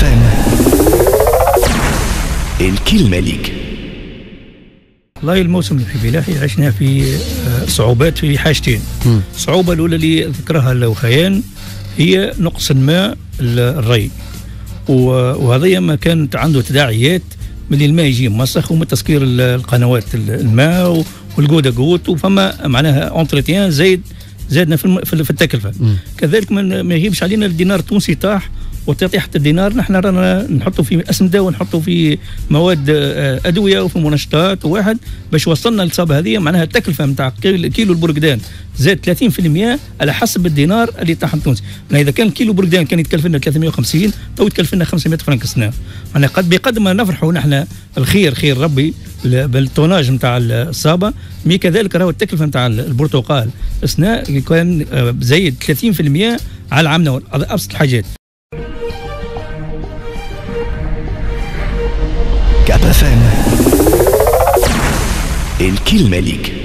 فام الكلمة ليك. والله الموسم اللي في بلاحي عشنا في آه، صعوبات في حاجتين. الصعوبة الأولى اللي ذكرها الوخيان هي نقص الماء ال- الري. و- وهذا ما كانت عنده تداعيات من الماء يجي مسخ ومن تسكير ال- القنوات ال- الماء والجودة جوت وفما معناها entretien زايد زادنا في الم- في ال- في التكلفة. كذلك ما ما يغيبش علينا الدينار التونسي طاح وتطيح الدينار. نحن رانا نحطوا في أسمدة ونحطوا في مواد آه، أدوية وفي منشطات. وواحد باش وصلنا للصابه هذه معناها التكلفة نتاع كيلو البرقدان زاد 30% على حسب الدينار اللي طاح التونسي. معناها إذا كان كيلو برقدان كان يتكلف لنا 350 تو يتكلف لنا 500 فرنك السنة. معناها قد بقدر ما نفرحوا نحن الخير خير ربي بال tonnage نتاع الصابة. مي كذلك راهو التكلفة نتاع البرتقال السنة كان آه، زايد 30% على العام الأول. هذا أبسط الحاجات. فام الكلمة ليك.